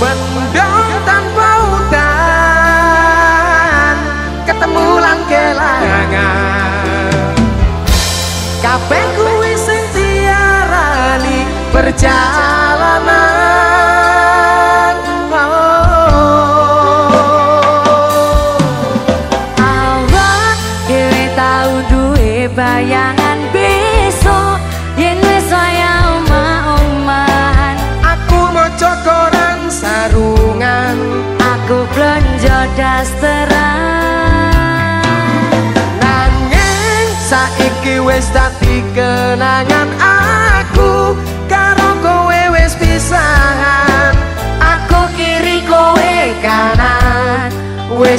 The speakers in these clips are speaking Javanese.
Mendong tanpa hutan Ketemu lan kelangan Kabeh kuwi sing tiarani berjalan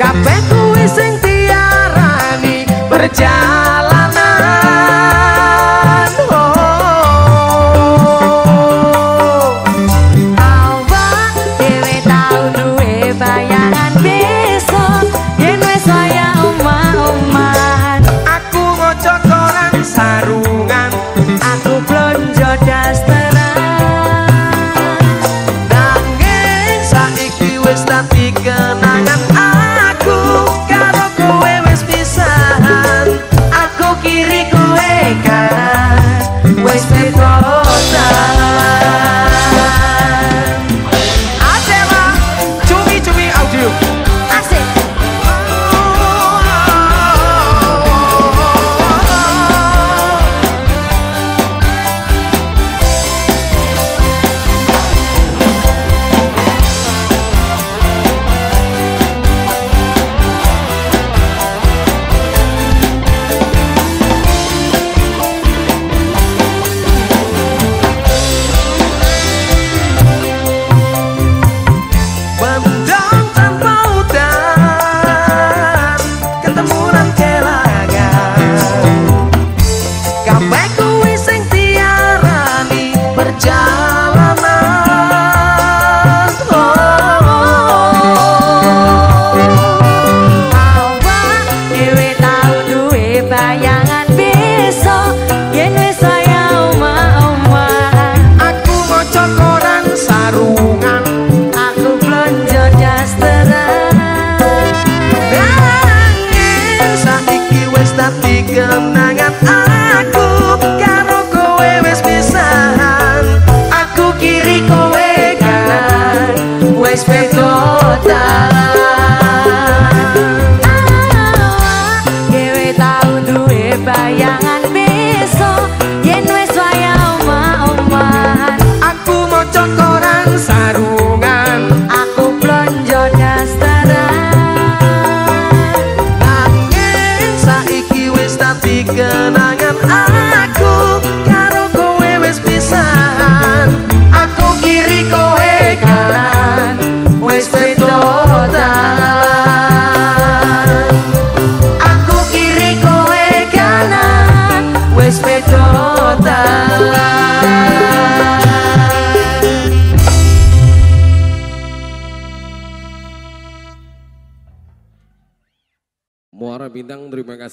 Kapeku iseng tiarani berjalan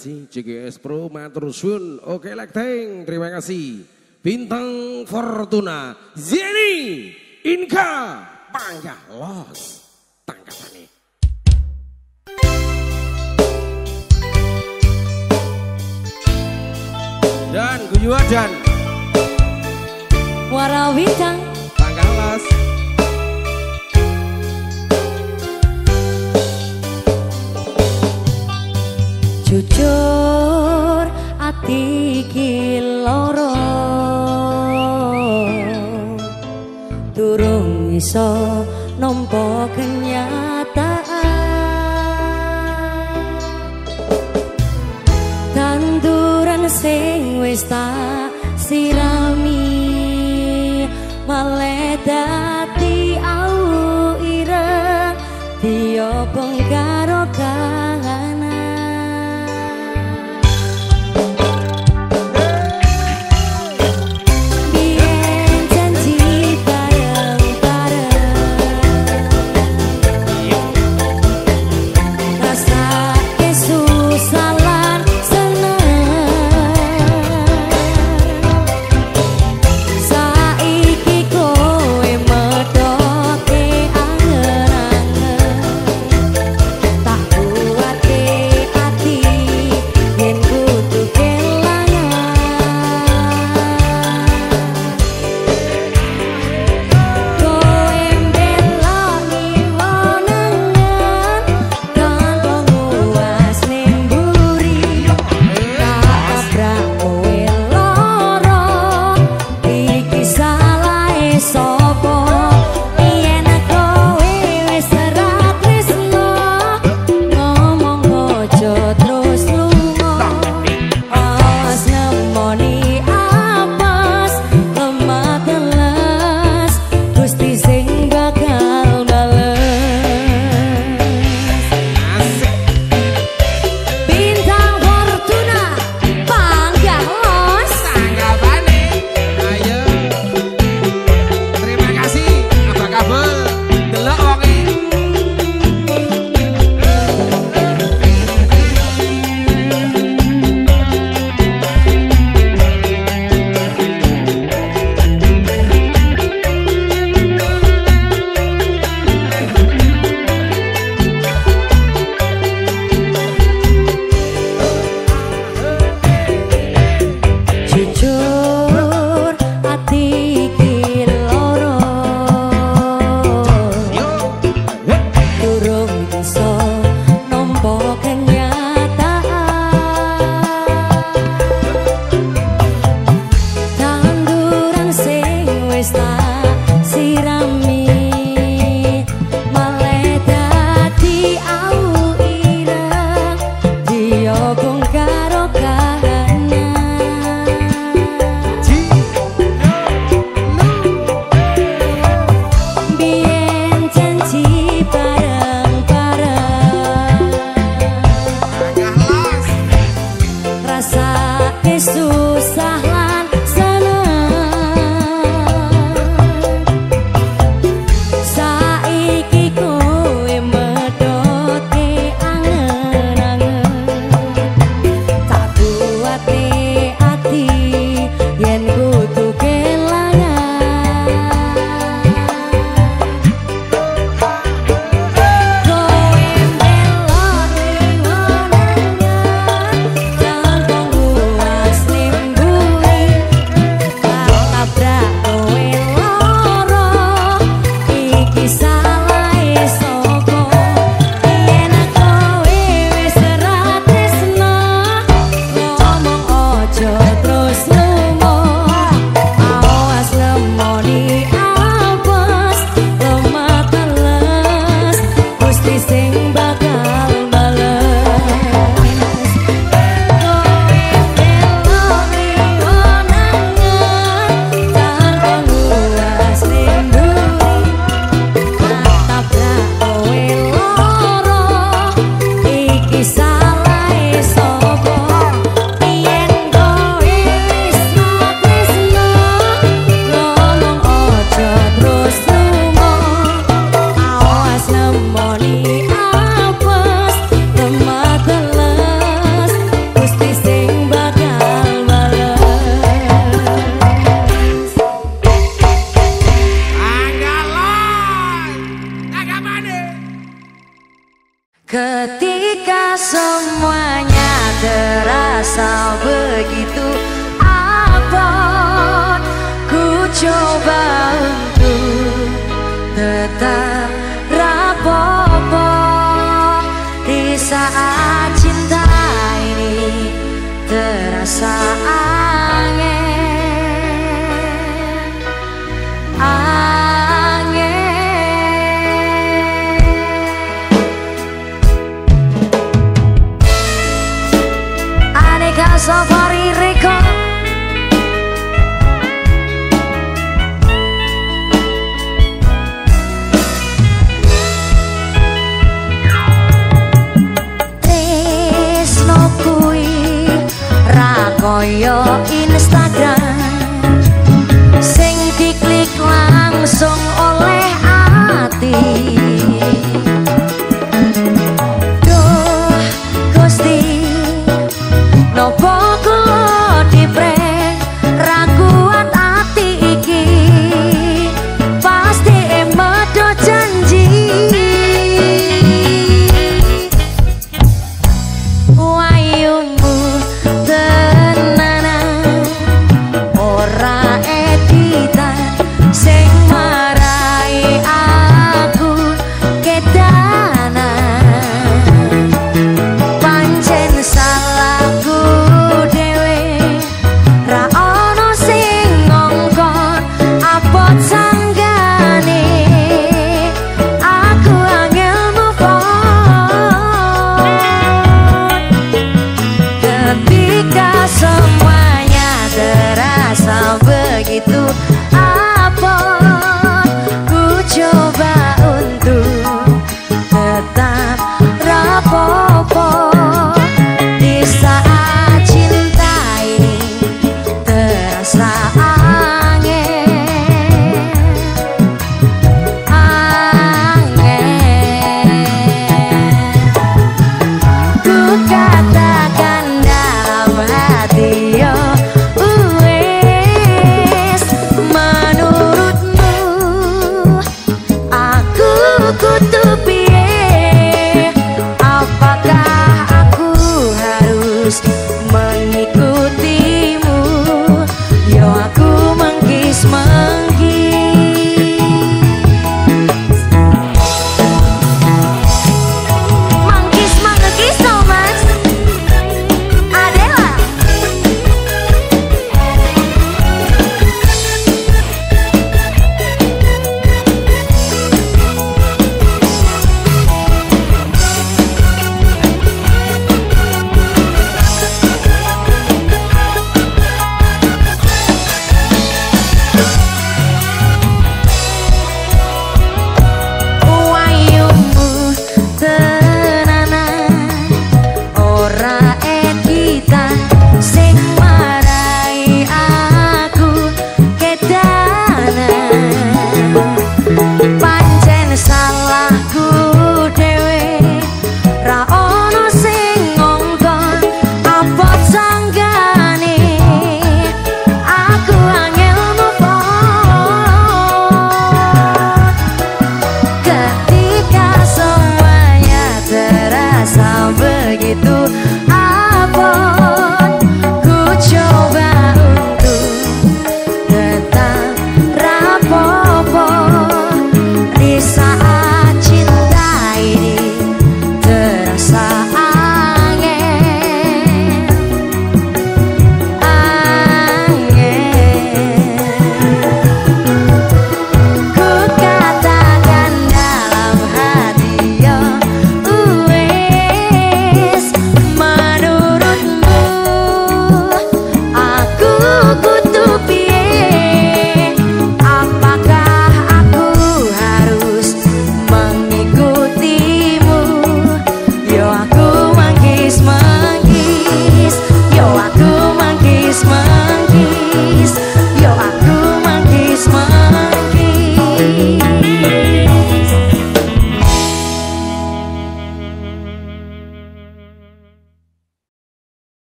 kasih CGS Pro matur suwun. Oke like teng, terima kasih. Bintang Fortuna Zeni Inka Bangga Los tangkapannya. Dan Guyu dan warawitang Bangga Los jujur ati iki loro durung iso nampa kenyataan tanduran sing wis tak sirami maledah 여봉 가로 가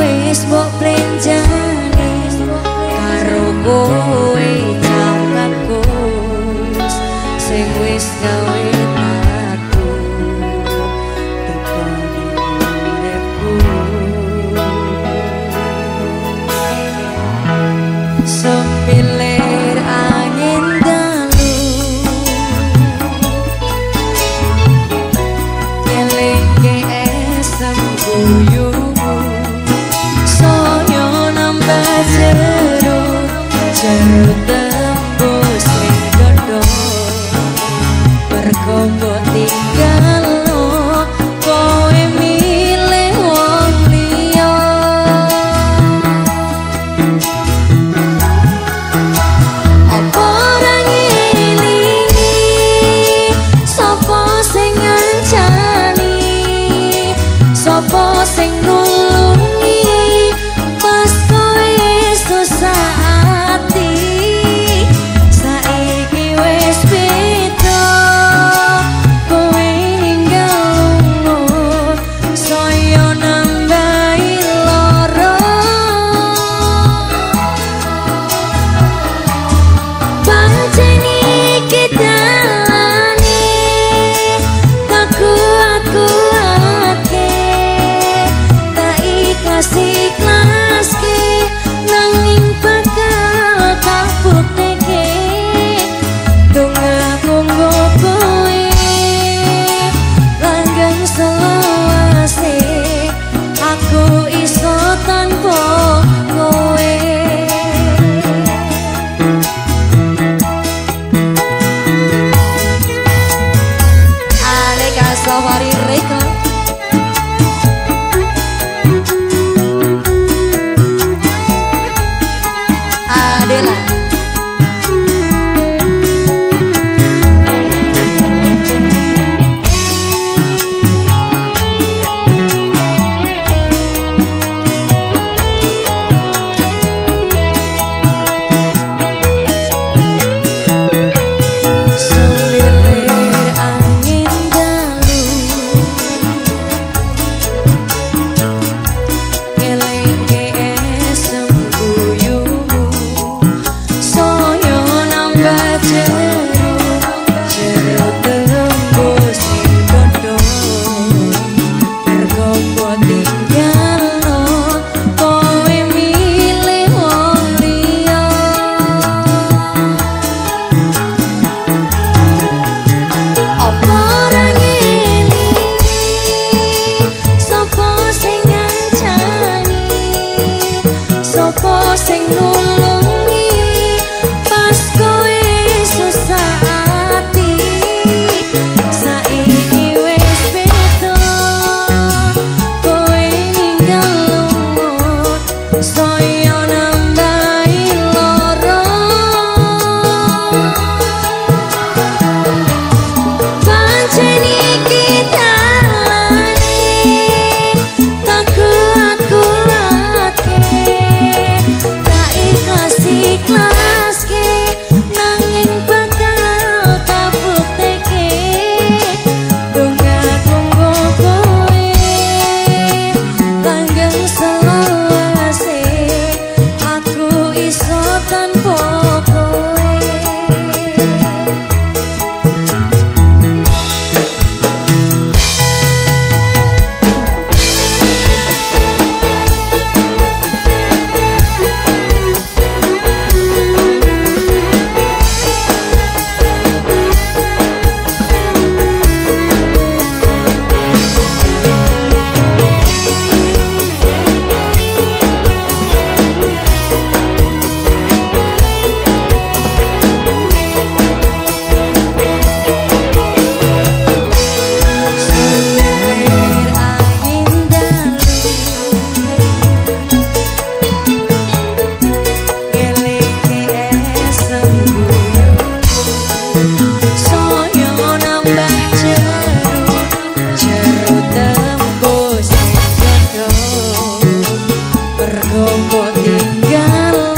Wis mbok plenjani karo kowe kok tinggal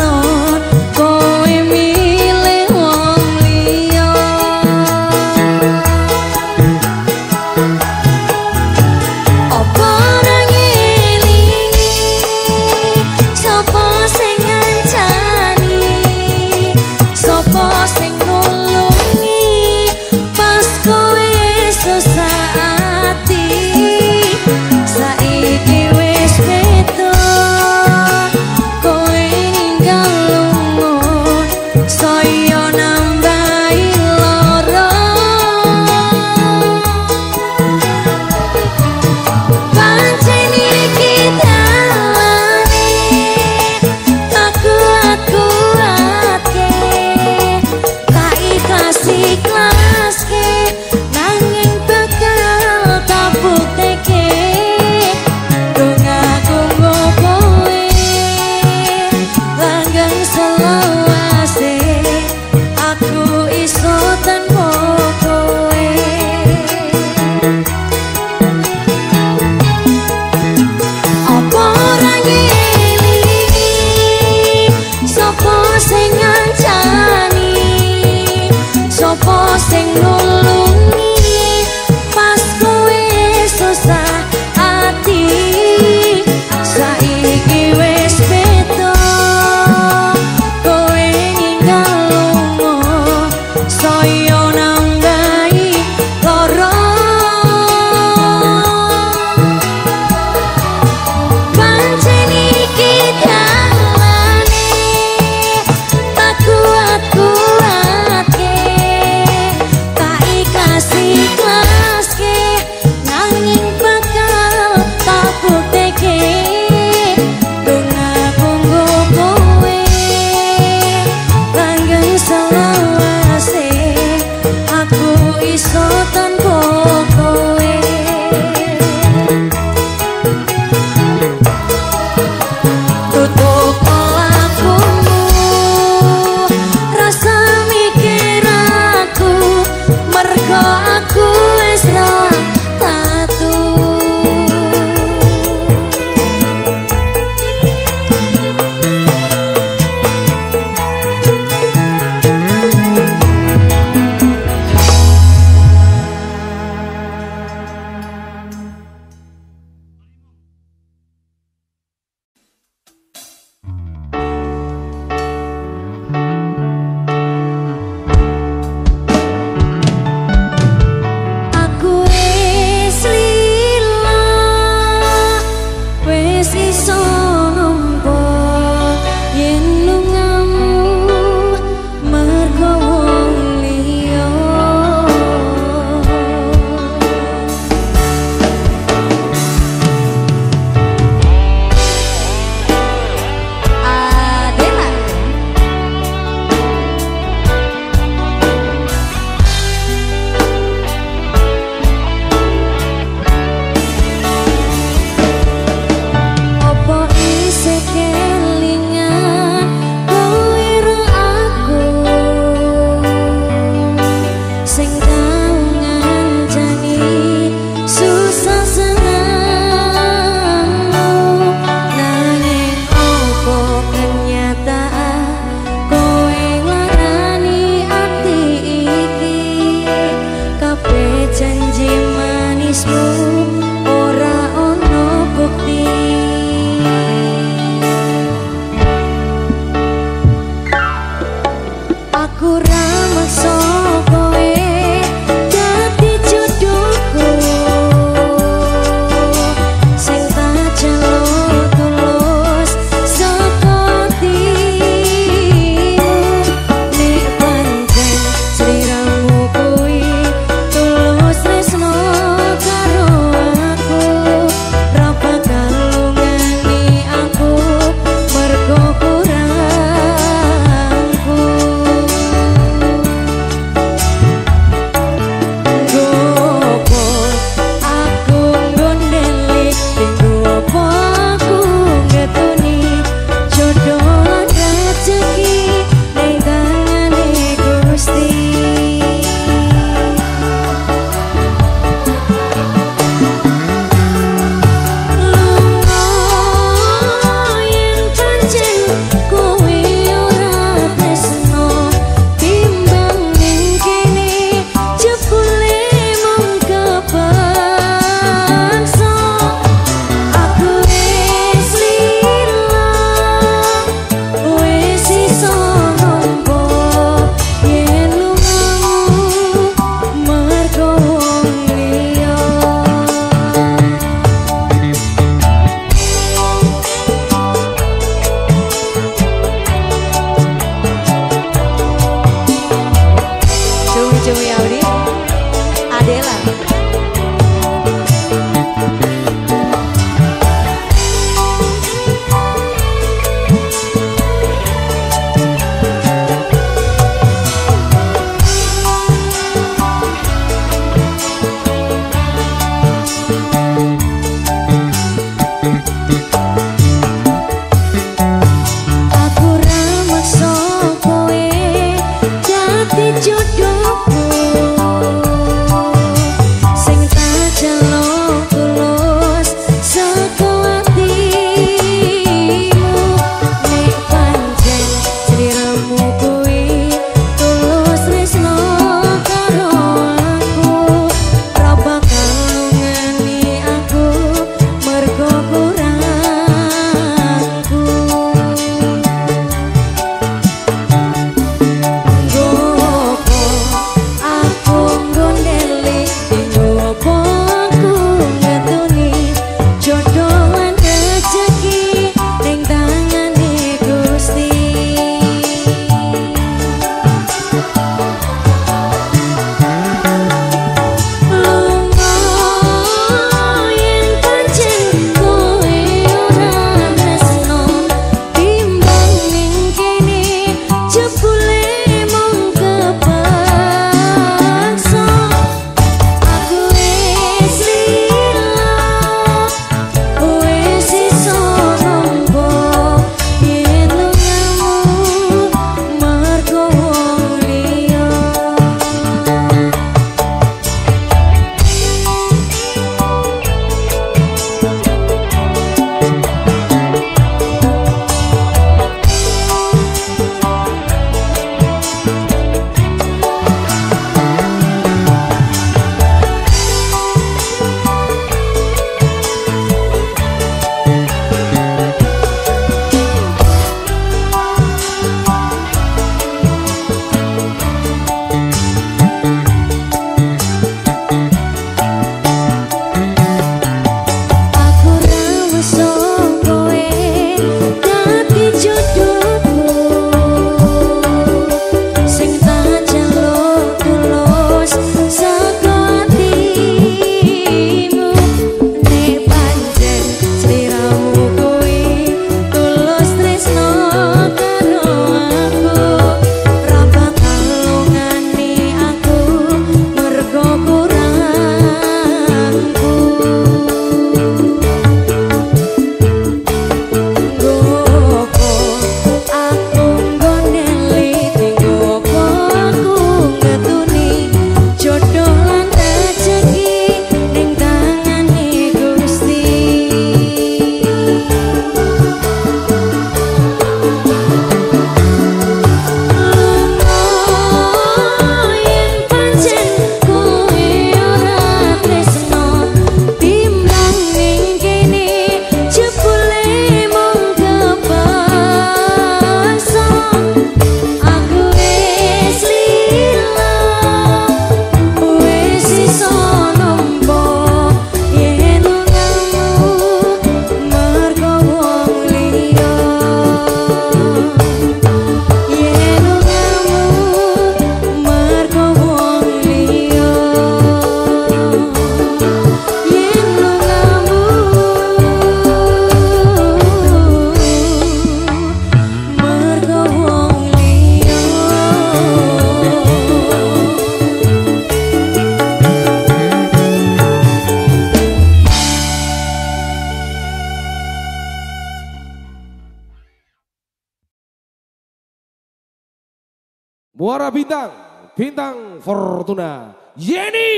Muara Bintang, Bintang Fortuna, Yeni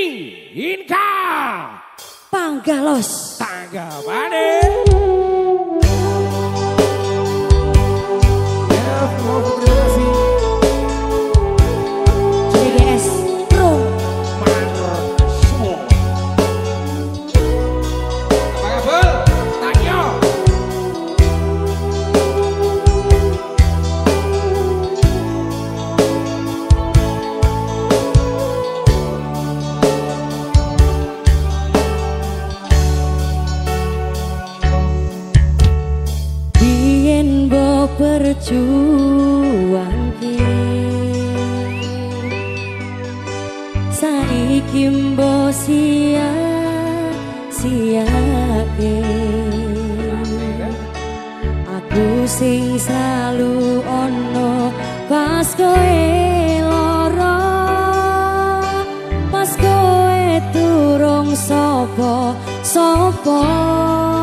Inka. Panggalos. Tangga Panen. selalu ono pas koe loro pas koe turung sapa sapa